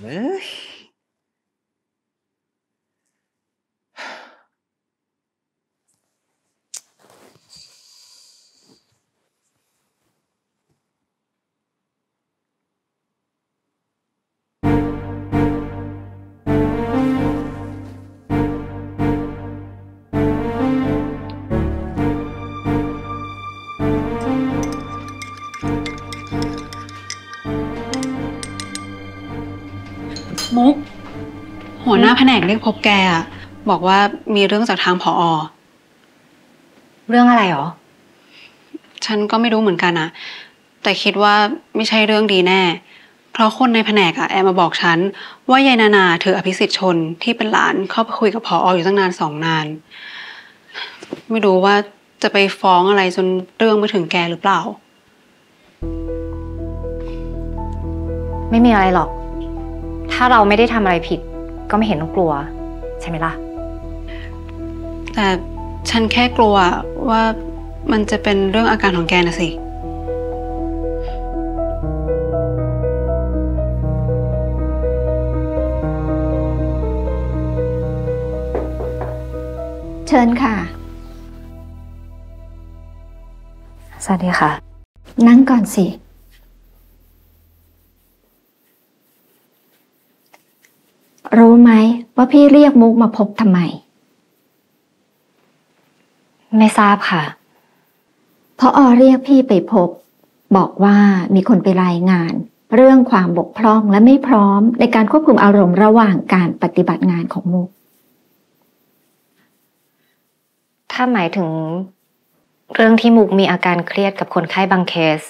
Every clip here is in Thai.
เแผนกเรียกพบแกอะบอกว่ามีเรื่องจากทางผอเรื่องอะไรหรอ ฉันก็ไม่รู้เหมือนกันนะแต่คิดว่าไม่ใช่เรื่องดีแน่ เพราะคนในแผนกอะแอบมาบอกฉัน ว่ายายนานาถืออภิสิทธิ์ชนที่เป็นหลานเข้าไปคุยกับผออยู่ตั้งนานสองนาน ไม่รู้ว่าจะไปฟ้องอะไรจนเรื่องมาถึงแกหรือเปล่า ไม่มีอะไรหรอก ถ้าเราไม่ได้ทำอะไรผิด ก็ไม่เห็นต้องกลัว ใช่ไหมล่ะ แต่ฉันแค่กลัวว่ามันจะเป็นเรื่องอาการของแกนะสิเชิญค่ะ สวัสดีค่ะ นั่งก่อนสิ รู้ไหมว่าพี่เรียกมุกมาพบทำไม ไม่ทราบค่ะเพราะอเรียกพี่ไปพบ บอกว่ามีคนไปรายงาน เรื่องความบกพร่องและไม่พร้อมในการควบคุมอารมณ์ระหว่างการปฏิบัติงานของมุก ถ้าหมายถึงเรื่องที่มุกมีอาการเครียดกับคนไข้บางเคส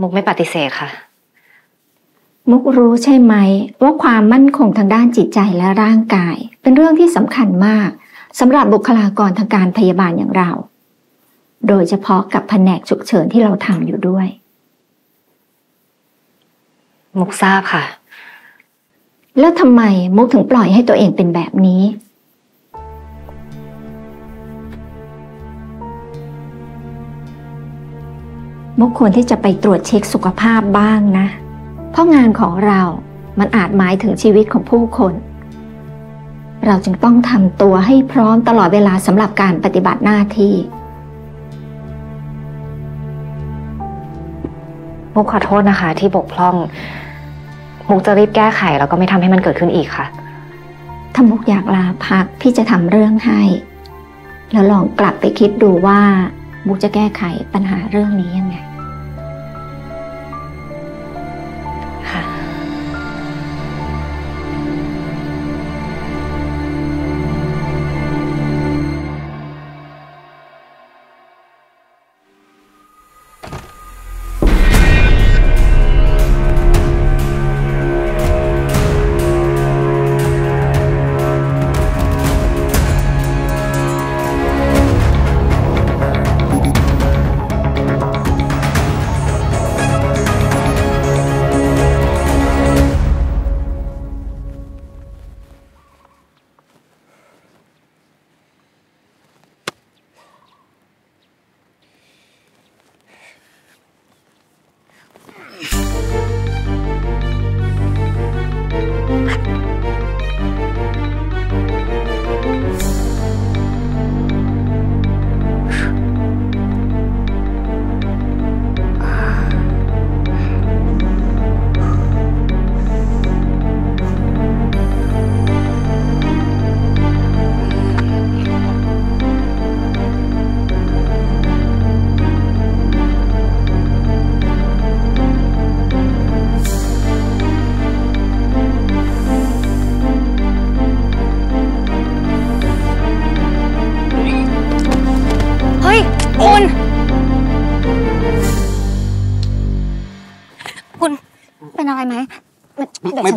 มุกไม่ปฏิเสธค่ะ มุกรู้ใช่ไหม ว่าความมั่นคงทางด้านจิตใจและร่างกาย เป็นเรื่องที่สำคัญมากสำหรับบุคลากรทางการพยาบาลอย่างเรา โดยเฉพาะกับแผนกฉุกเฉินที่เราทำอยู่ด้วย มุกทราบค่ะ แล้วทำไมมุกถึงปล่อยให้ตัวเองเป็นแบบนี้ มุกควรที่จะไปตรวจเช็คสุขภาพบ้างนะ เพราะงานของเรา มันอาจหมายถึงชีวิตของผู้คน เราจึงต้องทำตัวให้พร้อมตลอดเวลาสำหรับการปฏิบัติหน้าที่มุกขอโทษนะคะ ที่บกพร่อง มุกจะรีบแก้ไขแล้วก็ไม่ทำให้มันเกิดขึ้นอีกค่ะ ถ้ามุกอยากลาพักพี่จะทำเรื่องให้ แล้วลองกลับไปคิดดูว่า มุกจะแก้ไขปัญหาเรื่องนี้ยังไง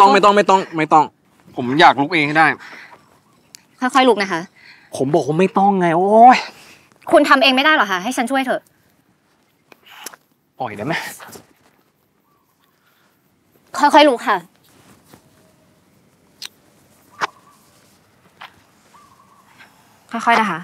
ต้องฉันไม่ต้องไม่ต้องไม่ต้อง ผมอยากลุกเองให้ได้ ค่อยๆลุกนะคะ ผมบอกว่าไม่ต้องไง โอ้ยคุณทำเองไม่ได้เหรอคะให้ฉันช่วยเถอะ ปล่อยได้ไหมค่อยๆลุกค่ะ ค่อยๆนะคะ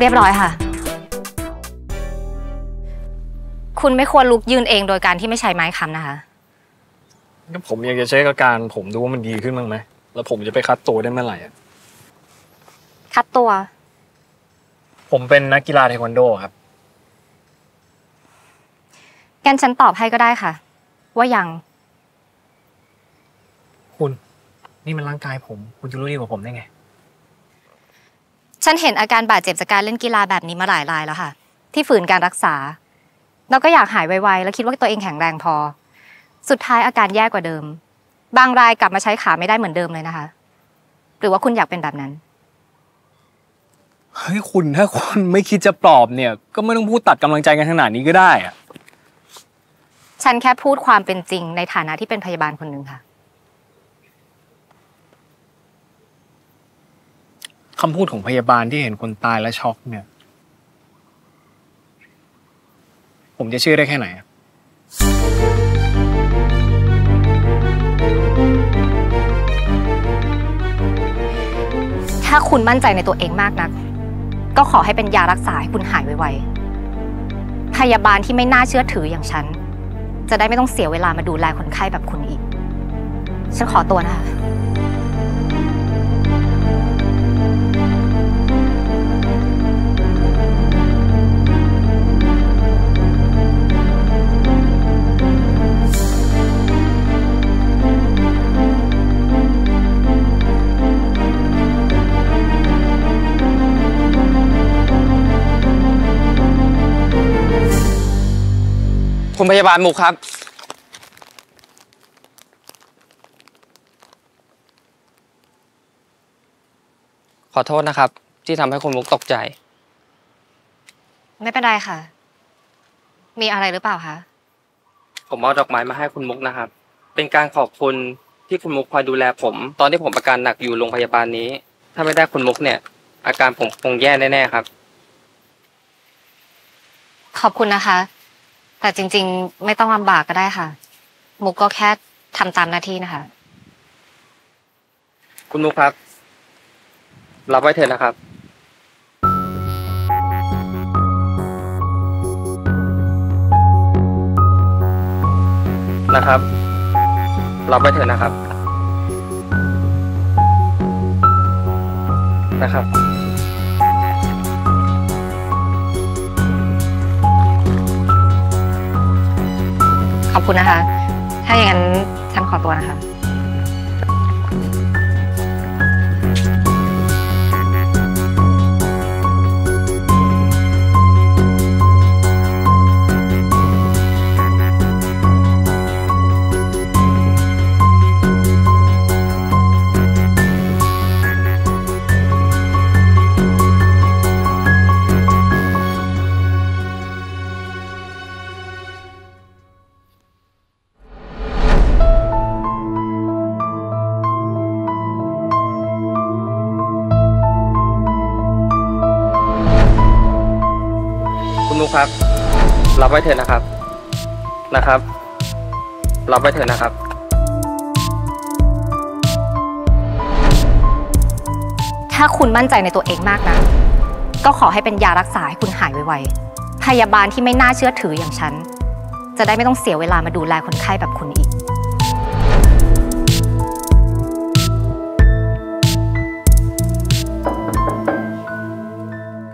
เรียบร้อยค่ะ คุณไม่ควรลุกยืนเองโดยการที่ไม่ใช้ไม้ค้ำนะคะ ก็ผมอยากจะเช็คอาการ ผมดูว่ามันดีขึ้นบ้างไหม แล้วผมจะไปคัดตัวได้เมื่อไหร่อะคัดตัว ผมเป็นนักกีฬาเทควันโดครับแกนฉันตอบให้ก็ได้ค่ะ ว่ายัง คุณ นี่มันร่างกายผม คุณจะรู้ดีกว่าผมได้ไง ฉันเห็นอาการบาดเจ็บจากการเล่นกีฬาแบบนี้มาหลายรายแล้วค่ะ ที่ฝืนการรักษาแล้วก็อยากหายไวๆ แล้วคิดว่าตัวเองแข็งแรงพอ สุดท้ายอาการแย่กว่าเดิม บางรายกลับมาใช้ขาไม่ได้เหมือนเดิมเลยนะคะ หรือว่าคุณอยากเป็นแบบนั้นเฮ้ยคุณถ้าคุณไม่คิดจะปลอบเนี่ย ก็ไม่ต้องพูดตัดกำลังใจกันขนาดนี้ก็ได้อะฉันแค่พูดความเป็นจริงในฐานะที่เป็นพยาบาลคนหนึ่งค่ะ คำพูดของพยาบาลที่เห็นคนตายแล้วช็อกเนี่ย ผมจะเชื่อได้แค่ไหนอะถ้าคุณมั่นใจในตัวเองมากนัก ก็ขอให้เป็นยารักษาให้คุณหายไวๆ พยาบาลที่ไม่น่าเชื่อถืออย่างฉัน จะได้ไม่ต้องเสียเวลามาดูแลคนไข้แบบคุณอีก ฉันขอตัวนะคะ พยาบาลมุกครับ ขอโทษนะครับ ที่ทำให้คุณมุกตกใจ ไม่เป็นไรค่ะ มีอะไรหรือเปล่าคะผมเอาดอกไม้มาให้คุณมุกนะครับ เป็นการขอบคุณที่คุณมุกคอยดูแลผม ตอนที่ผมอาการหนักอยู่โรงพยาบาลนี้ ถ้าไม่ได้คุณมุกเนี่ย อาการผมคงแย่แน่ๆครับ ขอบคุณนะคะ แต่จริง ๆ ไม่ต้องลำบากก็ได้ค่ะ มุกก็แค่ทำตามหน้าที่นะคะ คุณมุกครับ รับไว้เถอะนะครับ นะครับ รับไว้เถอะนะครับ นะครับ คุณนะคะ ถ้าอย่างนั้นฉันขอตัวนะคะ รับไว้เถอะนะครับ นะครับ รับไว้เถอะนะครับ ถ้าคุณมั่นใจในตัวเองมากนะ ก็ขอให้เป็นยารักษาให้คุณหายไวๆ พยาบาลที่ไม่น่าเชื่อถืออย่างฉัน จะได้ไม่ต้องเสียเวลามาดูแลคนไข้แบบคุณอีก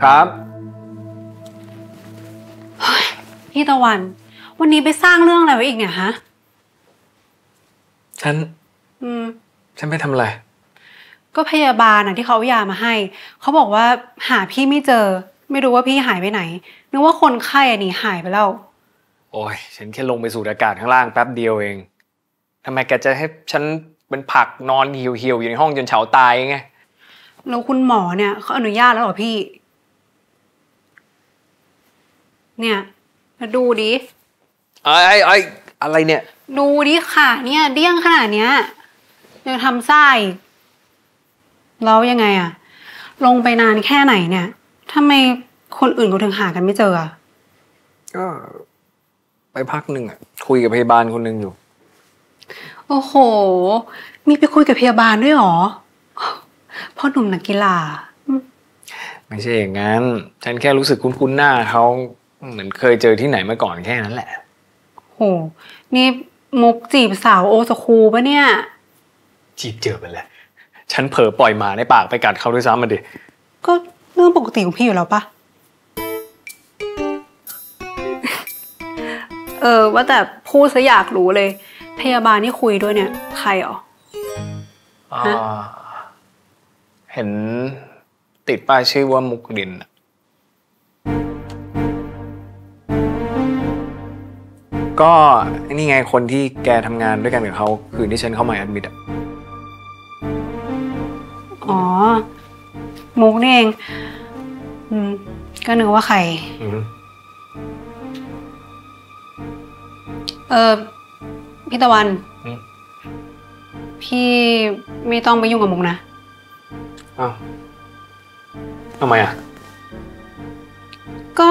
ครับ พี่ตะวัน วันนี้ไปสร้างเรื่องอะไรไว้อีกเนี่ยฮะ ฉัน อืม ฉันไปทำอะไร ก็พยาบาลน่ะที่เขาเอายามาให้ เขาบอกว่าหาพี่ไม่เจอ ไม่รู้ว่าพี่หายไปไหน นึกว่าคนไข้อะหนีหายไปแล้ว โอ้ย ฉันแค่ลงไปสูดอากาศข้างล่างแป๊บเดียวเองทำไมแกจะให้ฉันเป็นผักนอนเหี่ยวๆอยู่ในห้องจนเฉาตายไง แล้วคุณหมอเนี่ยเขาอนุญาตแล้วเหรอพี่ เนี่ย มาดูดิไอ้ไอ้ไอ้อะไรเนี่ย ดูดิค่ะ เนี่ย เดี้ยงขนาดเนี้ยยังทำไส้อีกแล้วยังไงอะลงไปนานแค่ไหนเนี่ยทำไมคนอื่นเขาถึงหากันไม่เจออะก็ไปพักหนึ่งอะคุยกับพยาบาลคนหนึ่งอยู่ โอ้โห มีไปคุยกับพยาบาลด้วยเหรอพ่อหนุ่มนักกีฬาอืมไม่ใช่อย่างนั้น ฉันแค่รู้สึกคุ้นๆหน้าเขา เหมือนเคยเจอที่ไหนมาก่อนแค่นั้นแหละ โห นี่มุกจีบสาวโอสคูปะเนี่ย จีบเจอไปแล้วฉันเผลอปล่อยหมาในปากไปกัดเขาด้วยซ้ำมาดิ ก็เรื่องปกติของพี่อยู่แล้วปะเออ ว่าแต่พูดซะอยากรู้เลย พยาบาลที่คุยด้วยเนี่ย ใครอ๋ออ่าฮะเห็นติดป้ายชื่อว่ามุกดินอะ ก็นี่ไงคนที่แกทำงานด้วยกันกับเขาคืนที่ฉันเข้ามาแอดมิดอะอ๋อ มุกนี่เอง อืม ก็นึกว่าใคร อืมเออพี่ตะวัน อืมพี่ไม่ต้องไปยุ่งกับมุกนะ อ้าวทำไมอะก็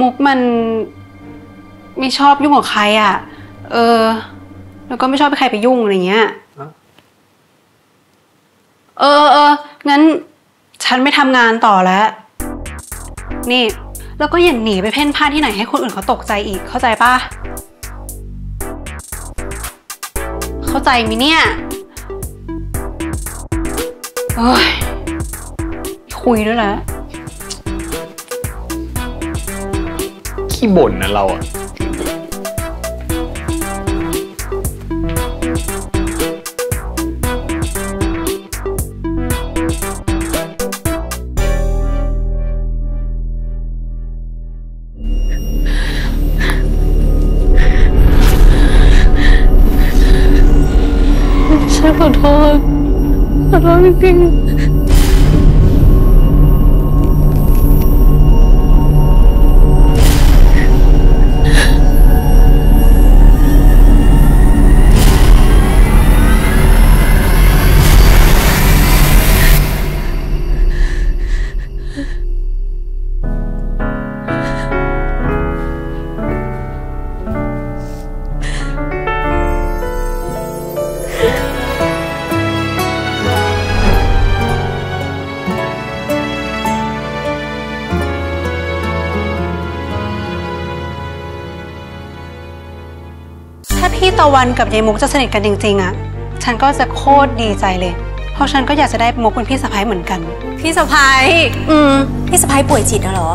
มุกมัน ไม่ชอบยุ่งกับใครอะ เออ แล้วก็ไม่ชอบให้ใครไปยุ่งอะไรเงี้ยฮะเออเออ งั้น ฉันไม่ทำงานต่อแล้ว นี่ แล้วก็อย่าหนีไปเพ่นพ่านที่ไหนให้คนอื่นเขาตกใจอีก เข้าใจปะเข้าใจมิเนี่ยเอ้ย คุยด้วยแหละขี้บ่นนะเราอะ ตะวันกับยายมุกจะสนิทกันจริง ๆอะฉันก็จะโคตรดีใจเลย เพราะฉันก็อยากจะได้มุกเป็นพี่สะพ้ายเหมือนกัน พี่สะพ้ายอืม พี่สะพ้ายป่วยจิตอะเหรอ